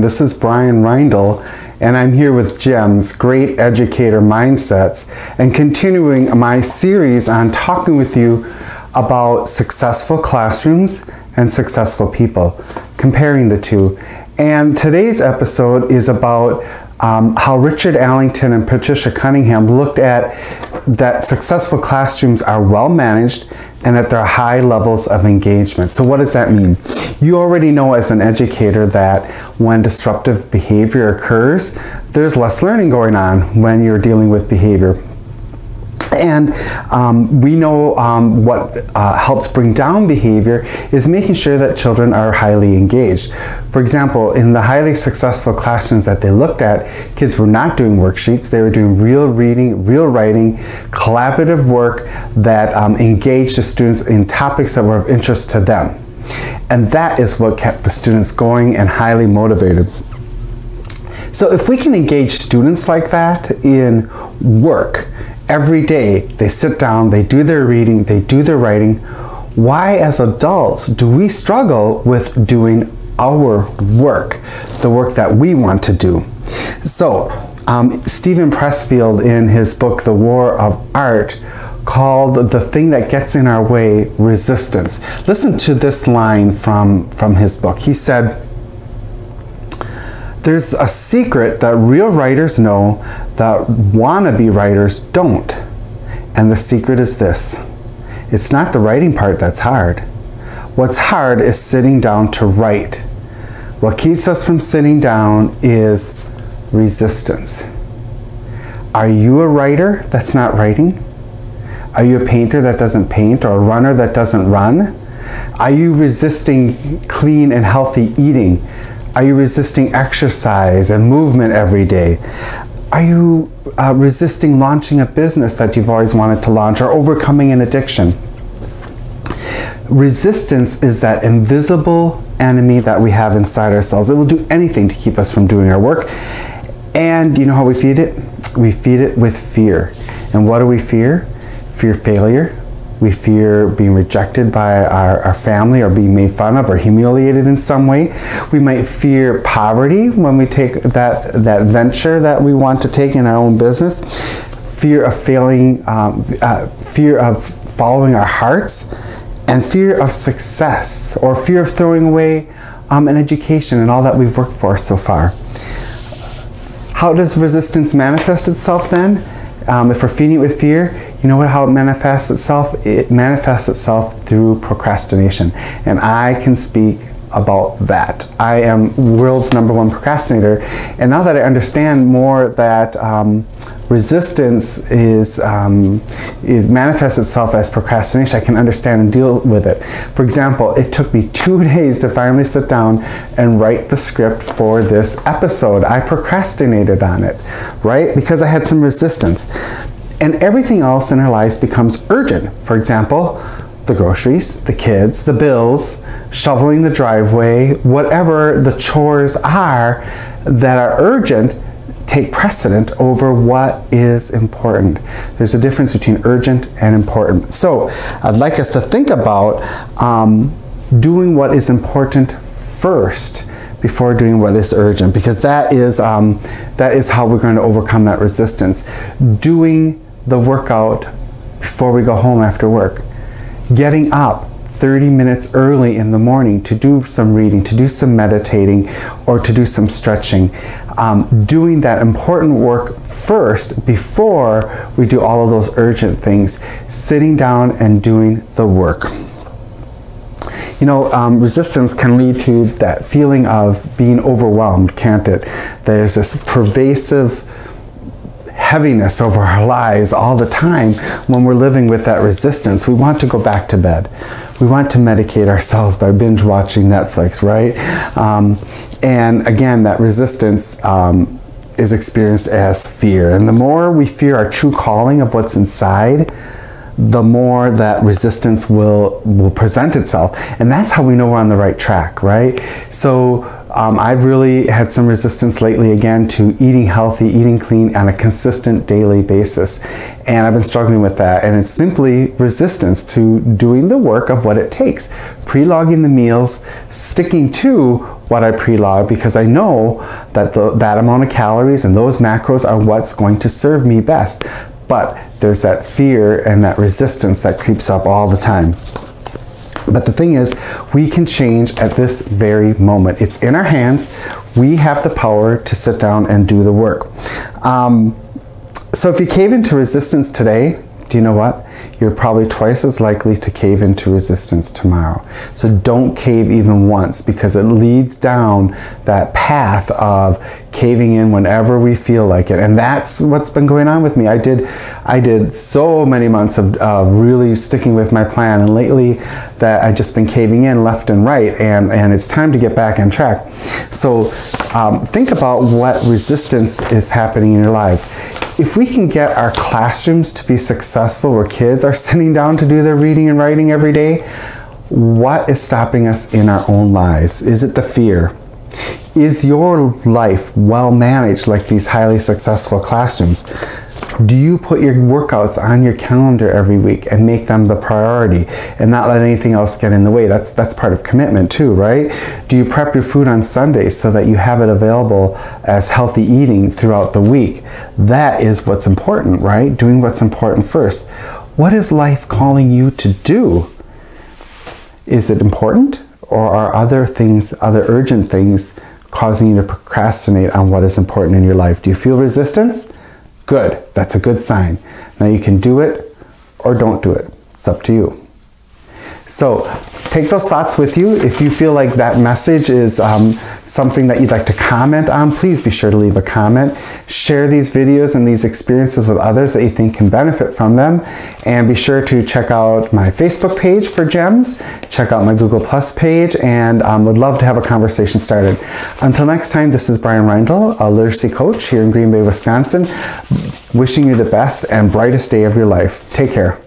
This is Brian Reindl, and I'm here with GEMS, Great Educator Mindsets, and continuing my series on talking with you about successful classrooms and successful people, comparing the two. And today's episode is about um, how Richard Allington and Patricia Cunningham looked at that successful classrooms are well managed and at their high levels of engagement. So what does that mean? You already know as an educator that when disruptive behavior occurs, there's less learning going on when you're dealing with behavior. And um, we know um, what uh, helps bring down behavior is making sure that children are highly engaged. For example, in the highly successful classrooms that they looked at, kids were not doing worksheets, they were doing real reading, real writing, collaborative work that um, engaged the students in topics that were of interest to them. And that is what kept the students going and highly motivated. So if we can engage students like that in work, every day they sit down, they do their reading, they do their writing. Why, as adults, do we struggle with doing our work, the work that we want to do? So, um, Steven Pressfield, in his book, The War of Art, called The Thing That Gets in Our Way Resistance. Listen to this line from, from his book. He said, there's a secret that real writers know that wannabe writers don't. And the secret is this it's not the writing part that's hard. What's hard is sitting down to write. What keeps us from sitting down is resistance. Are you a writer that's not writing? Are you a painter that doesn't paint or a runner that doesn't run? Are you resisting clean and healthy eating are you resisting exercise and movement every day? Are you uh, resisting launching a business that you've always wanted to launch or overcoming an addiction? Resistance is that invisible enemy that we have inside ourselves. It will do anything to keep us from doing our work. And you know how we feed it? We feed it with fear. And what do we fear? Fear failure, we fear being rejected by our, our, family or being made fun of or humiliated in some way. We might fear poverty when we take that, that venture that we want to take in our own business. Fear of failing, um, uh, fear of following our hearts, and fear of success or fear of throwing away um, an education and all that we've worked for so far. How does resistance manifest itself then? Um, if we're feeding it with fear, you know what, how it manifests itself? It manifests itself through procrastination. And I can speak about that. I am world's number one procrastinator. And now that I understand more that um, resistance is, um, is manifests itself as procrastination, I can understand and deal with it. For example, it took me two days to finally sit down and write the script for this episode. I procrastinated on it, right? Because I had some resistance and everything else in our lives becomes urgent. For example, the groceries, the kids, the bills, shoveling the driveway, whatever the chores are that are urgent take precedent over what is important. There's a difference between urgent and important. So I'd like us to think about um, doing what is important first before doing what is urgent because that is, um, that is how we're going to overcome that resistance. Doing the workout before we go home after work. Getting up 30 minutes early in the morning to do some reading, to do some meditating, or to do some stretching. Um, doing that important work first before we do all of those urgent things. Sitting down and doing the work. You know, um, resistance can lead to that feeling of being overwhelmed, can't it? There's this pervasive heaviness over our lives all the time when we're living with that resistance. We want to go back to bed. We want to medicate ourselves by binge watching Netflix, right? Um, and again, that resistance um, is experienced as fear. And the more we fear our true calling of what's inside, the more that resistance will will present itself and that's how we know we're on the right track right so Um, I've really had some resistance lately again to eating healthy, eating clean on a consistent daily basis. And I've been struggling with that. And it's simply resistance to doing the work of what it takes. Pre-logging the meals, sticking to what I pre-log because I know that the, that amount of calories and those macros are what's going to serve me best. But there's that fear and that resistance that creeps up all the time. But the thing is, we can change at this very moment. It's in our hands. We have the power to sit down and do the work. Um, so if you cave into resistance today, do you know what? You're probably twice as likely to cave into resistance tomorrow. So don't cave even once because it leads down that path of caving in whenever we feel like it. And that's what's been going on with me. I did I did so many months of uh, really sticking with my plan and lately that I've just been caving in left and right and, and it's time to get back on track. So um, think about what resistance is happening in your lives. If we can get our classrooms to be successful where kids are sitting down to do their reading and writing every day, what is stopping us in our own lives? Is it the fear? Is your life well managed like these highly successful classrooms? Do you put your workouts on your calendar every week and make them the priority and not let anything else get in the way? That's that's part of commitment too, right? Do you prep your food on Sundays so that you have it available as healthy eating throughout the week? That is what's important, right? Doing what's important first. What is life calling you to do? Is it important or are other things, other urgent things causing you to procrastinate on what is important in your life? Do you feel resistance? Good, that's a good sign. Now you can do it or don't do it. It's up to you. So take those thoughts with you. If you feel like that message is um, something that you'd like to comment on, please be sure to leave a comment. Share these videos and these experiences with others that you think can benefit from them. And be sure to check out my Facebook page for GEMS, check out my Google Plus page, and um, would love to have a conversation started. Until next time, this is Brian Reindl, a literacy coach here in Green Bay, Wisconsin, wishing you the best and brightest day of your life. Take care.